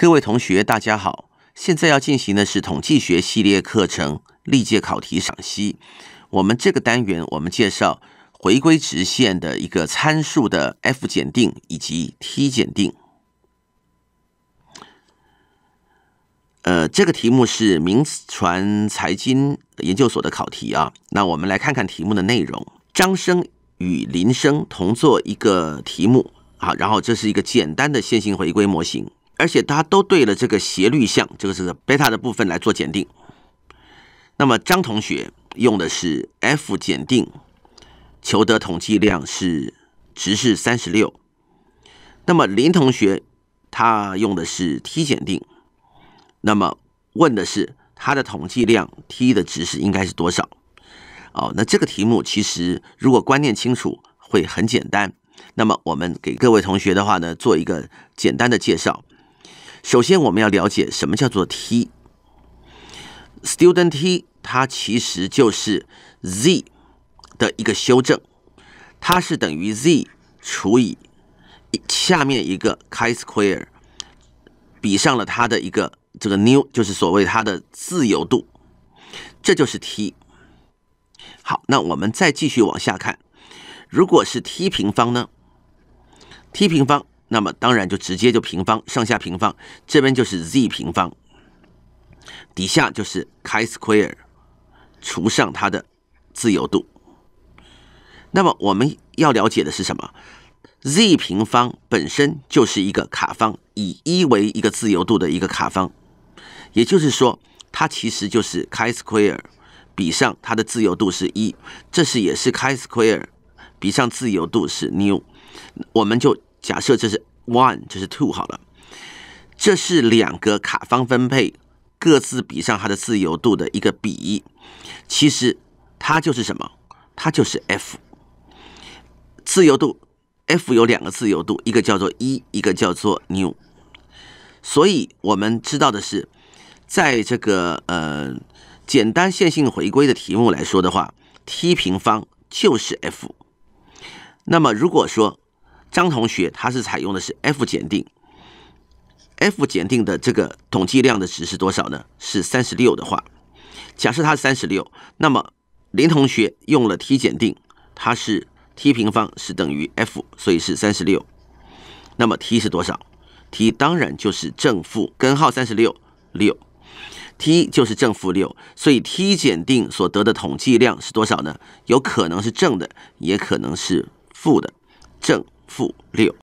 各位同学，大家好！现在要进行的是统计学系列课程历届考题赏析。我们这个单元，我们介绍回归直线的一个参数的 f 检定以及 t 检定。呃，这个题目是民传财经研究所的考题啊。那我们来看看题目的内容：张生与林生同做一个题目啊，然后这是一个简单的线性回归模型。而且它都对了这个斜率项，这个是贝塔的部分来做检定。那么张同学用的是 f 检定，求得统计量是值是三十六。那么林同学他用的是 t 检定，那么问的是他的统计量 t 的值是应该是多少？哦，那这个题目其实如果观念清楚会很简单。那么我们给各位同学的话呢，做一个简单的介绍。首先，我们要了解什么叫做 t。Student t 它其实就是 z 的一个修正，它是等于 z 除以下面一个 chi-square，比上了它的一个这个 new，就是所谓它的自由度，这就是 t。好，那我们再继续往下看，如果是 t 平方呢？t 平方。那么当然就直接就平方，上下平方，这边就是 z 平方，底下就是 chi-square 除上它的自由度。那么我们要了解的是什么？z 平方本身就是一个卡方，以一为一个自由度的一个卡方，也就是说，它其实就是 chi-square 比上它的自由度是一，这是也是 chi-square 比上自由度是 new，我们就。假设这是 one，这是 two 好了，这是两个卡方分配各自比上它的自由度的一个比，其实它就是什么？它就是 f 自由度。f 有两个自由度，一个叫做一，一个叫做 new。所以我们知道的是，在这个呃简单线性回归的题目来说的话，t 平方就是 f。那么如果说张同学他是采用的是 f 检定，f 检定的这个统计量的值是多少呢？是三十六的话，假设它是三十六，那么林同学用了 t 检定，它是 t 平方是等于 f，所以是三十六。那么 t 是多少？t 当然就是正负根号三十六六，t 就是正负六，所以 t 检定所得的统计量是多少呢？有可能是正的，也可能是负的，正。负六。